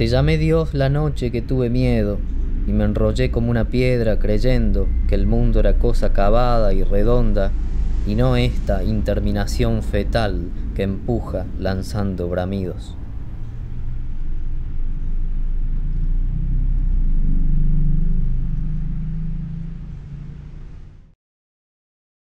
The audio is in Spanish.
Te llamé Dios la noche que tuve miedo y me enrollé como una piedra creyendo que el mundo era cosa acabada y redonda y no esta interminación fetal que empuja lanzando bramidos.